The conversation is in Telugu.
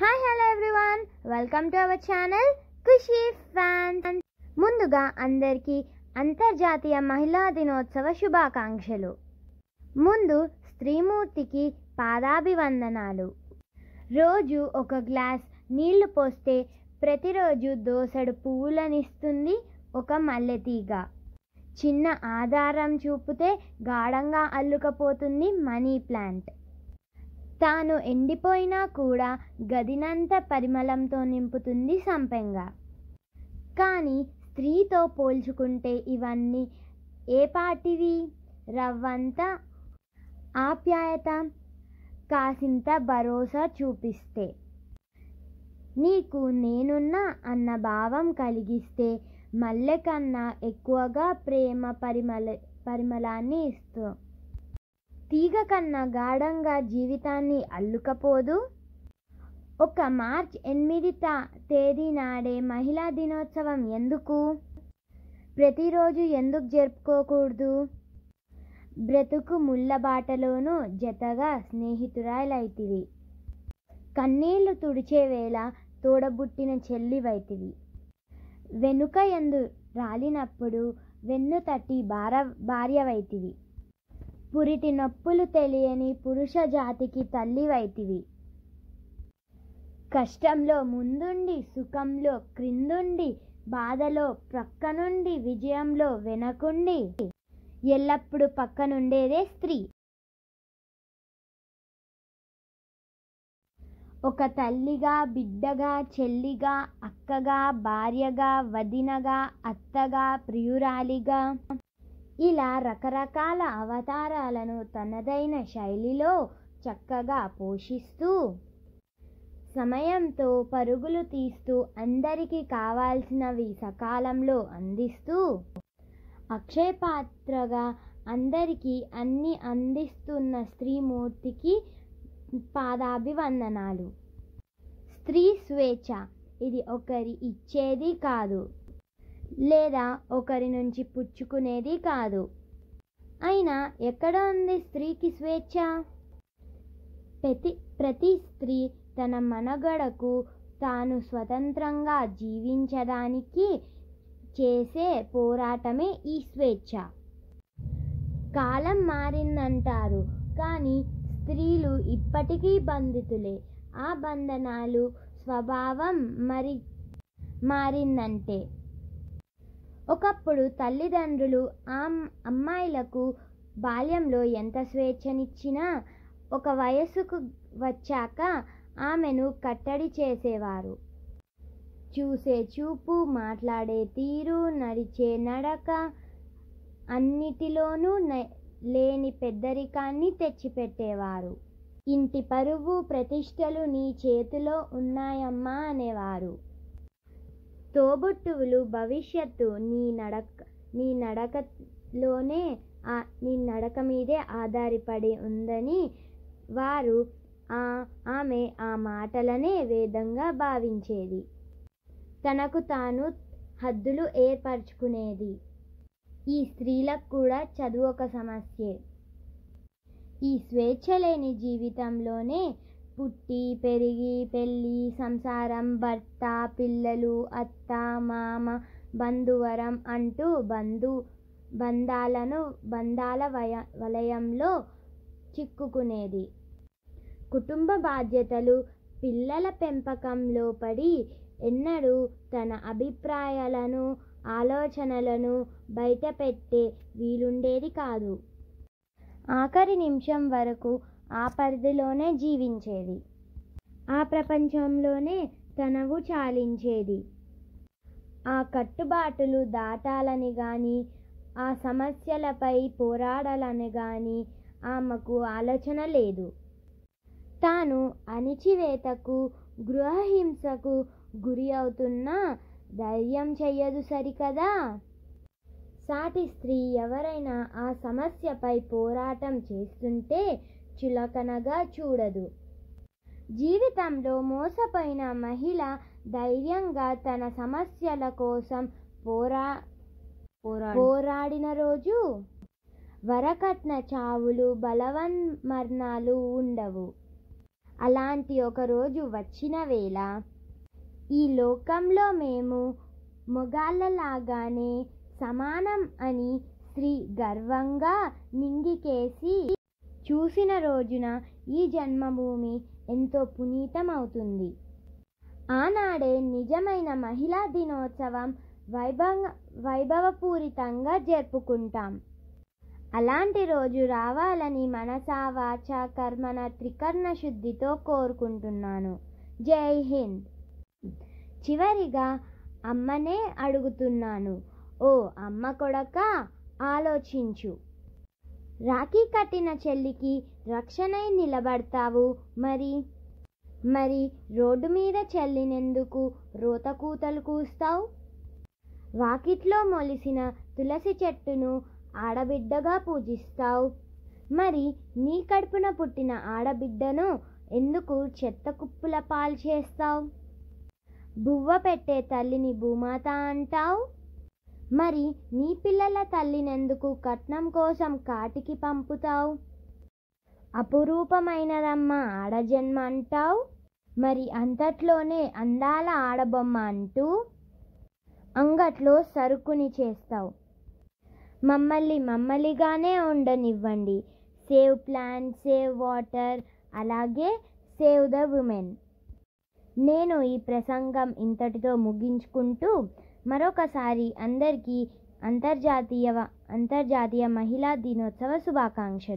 Hi hello everyone welcome to our channel Khushi fan ముందుగా అందరికీ అంతర్జాతీయ మహిళా దినోత్సవ శుభాకాంక్షలు. ముందు స్త్రీమూర్తికి పాదాభివందనాలు. రోజు ఒక గ్లాస్ నీళ్ళు పోస్తే ప్రతిరోజు దోసడు పువ్వులనిస్తుంది ఒక మల్లెతీగ. చిన్న ఆధారం చూపితే గాఢంగా అల్లుకపోతుంది మనీ ప్లాంట్. తాను ఎండిపోయినా కూడా గదినంత పరిమళంతో నింపుతుంది సంపెంగ. కానీ స్త్రీతో పోల్చుకుంటే ఇవన్నీ ఏపాటివి? రవ్వంత ఆప్యాయత? కాసింత భరోసా చూపిస్తే. నీకు నేనున్నా అన్న భావం కలిగిస్తే మల్లె కన్నా ఎక్కువగా ప్రేమ పరిమళ పరిమళాన్ని ఇస్తూ. తీగ కన్నా గాఢంగా జీవితాన్ని అల్లుకపోదు. ఒక మార్చ్ ఎనిమిది తేదీ నాడే మహిళా దినోత్సవం ఎందుకు? ప్రతిరోజు ఎందుకు జరుపుకోకూడదు? బ్రతుకు ముళ్ళబాటలోనూ జతగా స్నేహితురాలైతివి. కన్నీళ్ళు తుడిచే వేళ తోడబుట్టిన చెల్లివైతివి. వెనుక ఎందు రాలినప్పుడు వెన్ను తట్టి భార భార్యవైతివి. పురిటి నొప్పులు తెలియని పురుష జాతికి తల్లివైతివి కష్టంలో ముందుండి సుఖంలో క్రిందుండి బాధలో ప్రక్కనుండి విజయంలో వెనకుండి. ఎల్లప్పుడూ పక్కనుండేదే స్త్రీ. ఒక తల్లిగా బిడ్డగా చెల్లిగా అక్కగా భార్యగా వదినగా అత్తగా ప్రియురాలిగా ఇలా రకరకాల అవతారాలను తనదైన శైలిలో చక్కగా పోషిస్తూ సమయంతో పరుగులు తీస్తూ అందరికీ కావాల్సినవి సకాలంలో అందిస్తూ అక్షయపాత్రగా అందరికీ అన్ని అందిస్తున్న స్త్రీమూర్తికి పాదాభివందనాలు. స్త్రీ స్వేచ్ఛ ఇది ఒకరి ఇచ్చేది కాదు. లేదా ఒకరి నుంచి పుచ్చుకునేది కాదు. అయినా ఎక్కడ ఉంది స్త్రీకి స్వేచ్ఛ? ప్రతి ప్రతి స్త్రీ తన మనగడకు తాను స్వతంత్రంగా జీవించడానికి చేసే పోరాటమే ఈ స్వేచ్ఛ. కాలం మారిందంటారు కానీ స్త్రీలు ఇప్పటికీ బంధితులే. ఆ బంధనాలు స్వభావం మరి మారిందంటే ఒకప్పుడు తల్లిదండ్రులు ఆ అమ్మాయిలకు బాల్యంలో ఎంత స్వేచ్ఛనిచ్చినా ఒక వయసుకు వచ్చాక ఆమెను కట్టడి చేసేవారు. చూసే చూపు మాట్లాడే తీరు నడిచే నడక అన్నిటిలోనూ లేని పెద్దరికాన్ని తెచ్చిపెట్టేవారు. ఇంటి పరువు ప్రతిష్టలు నీ చేతిలో ఉన్నాయమ్మా అనేవారు. తోబుట్టువులు భవిష్యత్తు నీ నడక నీ నడకలోనే నీ నడక మీదే ఆధారపడి ఉందని వారు ఆ ఆమె ఆ మాటలనే వేదంగా భావించేది. తనకు తాను హద్దులు ఏర్పరచుకునేది. ఈ స్త్రీలకు కూడా చదువు ఒక సమస్యే. ఈ స్వేచ్ఛ లేని జీవితంలోనే పుట్టి పెరిగి పెళ్ళి సంసారం భర్త పిల్లలు అత్త మామ బంధువరం అంటూ బంధు బంధాలను బంధాల వయ వలయంలో చిక్కుకునేది. కుటుంబ బాధ్యతలు పిల్లల పెంపకంలో పడి ఎన్నడూ తన అభిప్రాయాలను ఆలోచనలను బయటపెట్టే వీలుండేది కాదు. ఆఖరి నిమిషం వరకు ఆ పరిధిలోనే జీవించేది. ఆ ప్రపంచంలోనే తనవు చాలించేది. ఆ కట్టుబాటులు దాటాలని కానీ ఆ సమస్యలపై పోరాడాలని కానీ ఆమెకు ఆలోచన లేదు. తాను అణిచివేతకు గృహహింసకు గురి అవుతున్నా ధైర్యం చెయ్యదు సరికదా? సాటి స్త్రీ ఎవరైనా ఆ సమస్యపై పోరాటం చేస్తుంటే చులకనగా చూడదు. జీవితంలో మోసపోయిన మహిళ ధైర్యంగా తన సమస్యల కోసం పోరా పోరాడిన రోజు వరకట్న చావులు బలవన్ మరణాలు ఉండవు. అలాంటి ఒక రోజు వచ్చిన వేళ ఈ లోకంలో మేము మొగాళ్ళలాగానే సమానం అని స్త్రీ గర్వంగా నింగికేసి చూసిన రోజున ఈ జన్మభూమి ఎంతో పునీతమవుతుంది. ఆనాడే నిజమైన మహిళా దినోత్సవం వైభవ వైభవపూరితంగా జరుపుకుంటాం. అలాంటి రోజు రావాలని మనసా వాచ కర్మన త్రికర్ణ శుద్ధితో కోరుకుంటున్నాను. జై హింద్. చివరిగా అమ్మనే అడుగుతున్నాను. ఓ అమ్మ కొడక ఆలోచించు. రాఖీ కట్టిన చెల్లికి రక్షణై నిలబడతావు. మరి? మరి రోడ్డు మీద చెల్లినెందుకు రోతకూతలు కూస్తావు? వాకిట్లో మొలిసిన తులసి చెట్టును ఆడబిడ్డగా పూజిస్తావు. మరి నీ కడుపున పుట్టిన ఆడబిడ్డను ఎందుకు చెత్త కుప్పుల పాలు చేస్తావు? బువ్వ పెట్టే తల్లిని భూమాత అంటావు? మరి నీ పిల్లల తల్లినెందుకు కట్నం కోసం కాటికి పంపుతావు? అపురూపమైనదమ్మ ఆడజన్మ అంటావు. మరి అంతట్లోనే అందాల ఆడబొమ్మ అంటూ అంగట్లో సరుకుని చేస్తావు. మమ్మల్ని మమ్మల్నిగానే ఉండనివ్వండి. సేవ్ ప్లాంట్ సేవ్ వాటర్ అలాగే సేవ్ ద ఉమెన్. నేను ఈ ప్రసంగం ఇంతటితో ముగించుకుంటూ మరొకసారి అందరికీ అంతర్జాతీయ అంతర్జాతీయ మహిళా దినోత్సవ శుభాకాంక్షలు.